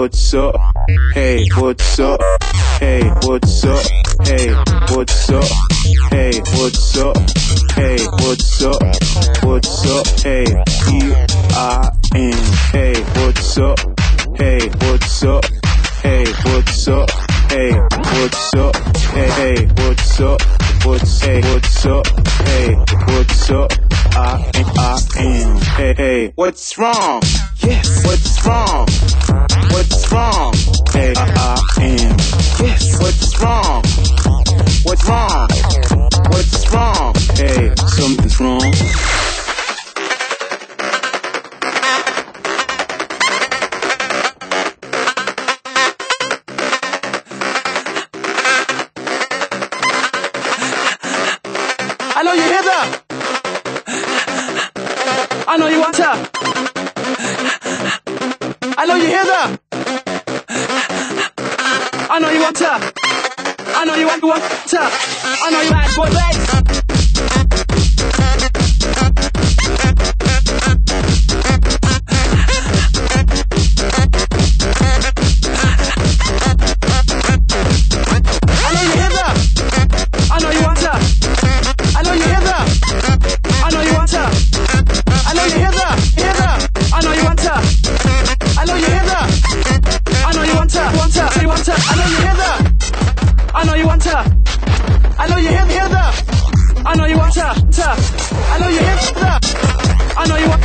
what's up? Hey, what's up? Hey, what's up? Hey, what's up? Hey, what's up? Hey, what's up? What's up? Hey, E I N. Hey, what's up? Hey, what's up? Hey, what's up? Hey, what's up? Hey, hey, what's up? What's hey, what's up? Hey, what's up? I I N. Hey, hey, what's wrong? Yes, what's wrong? I know you hear that. I know you want to. I know you hear that. I know you want to. I know you want, want to. I know you bad boy bass. I know you want to. To. I know you that. I know you want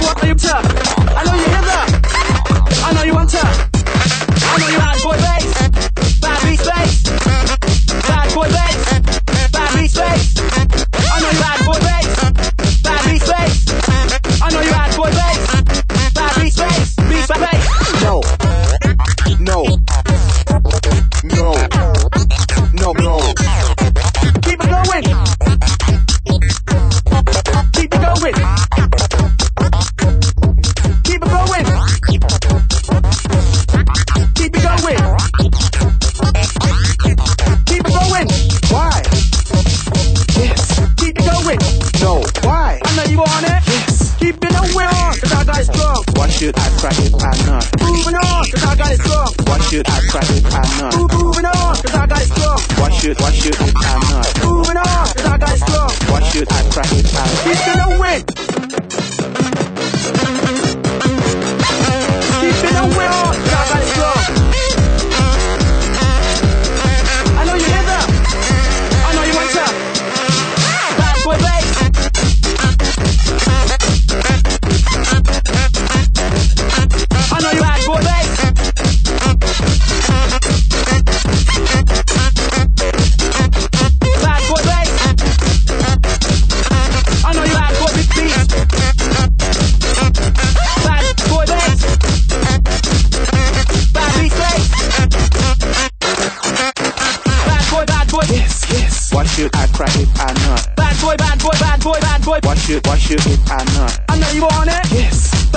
should I cry if I'm not? Moving on, cause I got it strong. Why should I cry if I'm not? Moving on, cause I got it strong. Why should, why should Why should I cry if I'm not? Bad boy, bad boy, bad boy, bad boy. Why should, why should if I'm not? I know you want it. Yes,